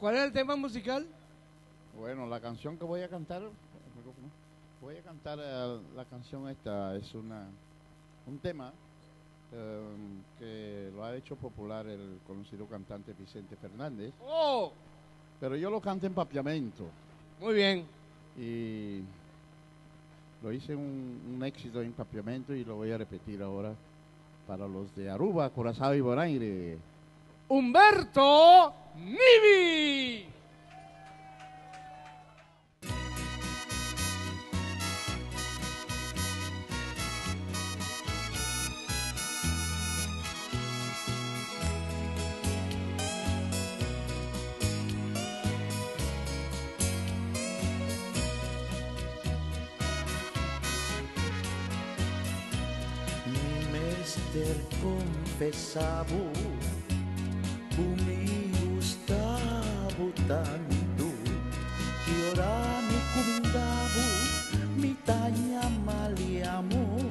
¿Cuál es el tema musical? Bueno, la canción que voy a cantar, voy a cantar eh, la canción esta, es una un tema eh, que lo ha hecho popular el conocido cantante Vicente Fernández. ¡Oh! Pero yo lo canto en papiamento. Muy bien. Y lo hice un, un éxito en papiamento y lo voy a repetir ahora para los de Aruba, Curazao y Bonaire. Humberto Nivi. Mester confessavo mi gustavo tanto. Que ora mi cumindavo mi taña amor.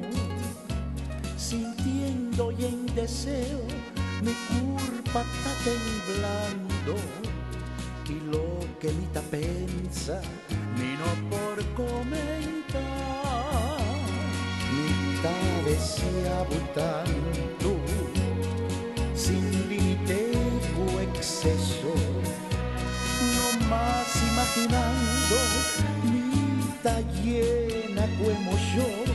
Sintiendo y en deseo mi curpa está temblando. Y lo que mi ta pensa mi no por comentar. Mi ta deseavo imaginando mi ta llena como emoción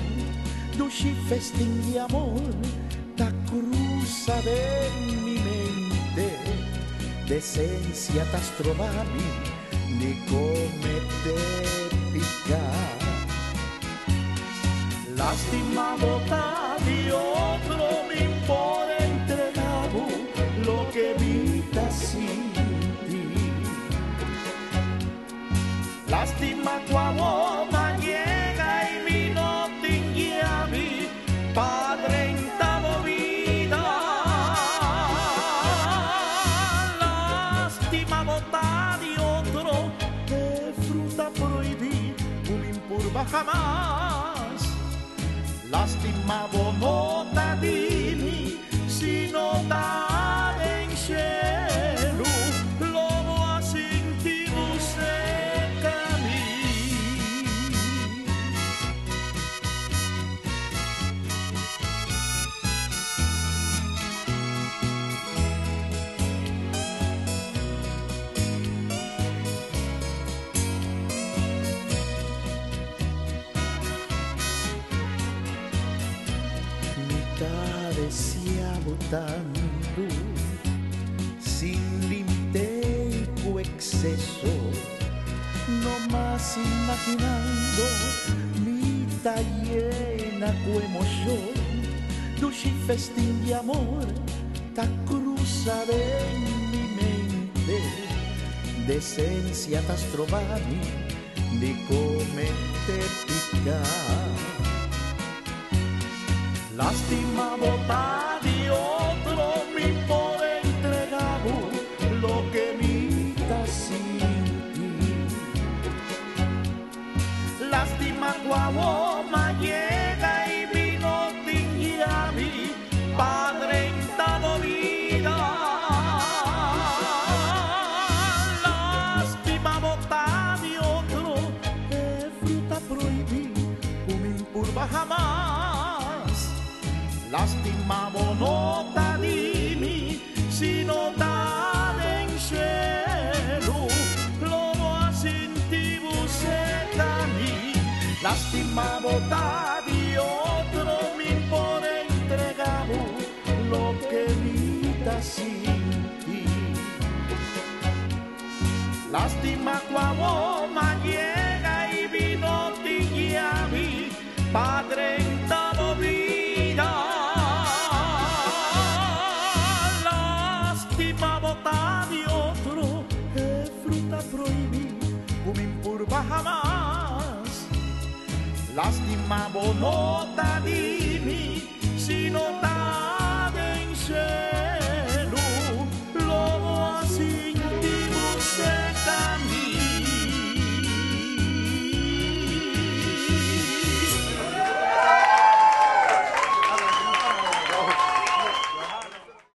Dushi festín de amor ta cruza de mi mente de esencia tas trovami ni come te picar Lástima bota di otro mi por entregado lo que vita Lástima tu amor llega y mi no mi padre en tavo vida. Lástima bota di otro de fruta prohibida, un impurba jamás. Lástima bonota dimmi si non dà in mitad deseavo tanto sin límite o exceso no más imaginando mitad llena o emoción Dushi festín de amor ta cruza de mi mente de esencia tas trovami di picar Lástima bota di otro mi por entregado lo que mi sin ti. Lástima tu amor Lástima bonota dimmi si non dà in cielo l'uomo ha sentivo secami Lástima bota di otro mi por entregado lo que vida sin ti. Lástima tu amor llega y vino ti a mi padre Lástima bonota dimmi si non dà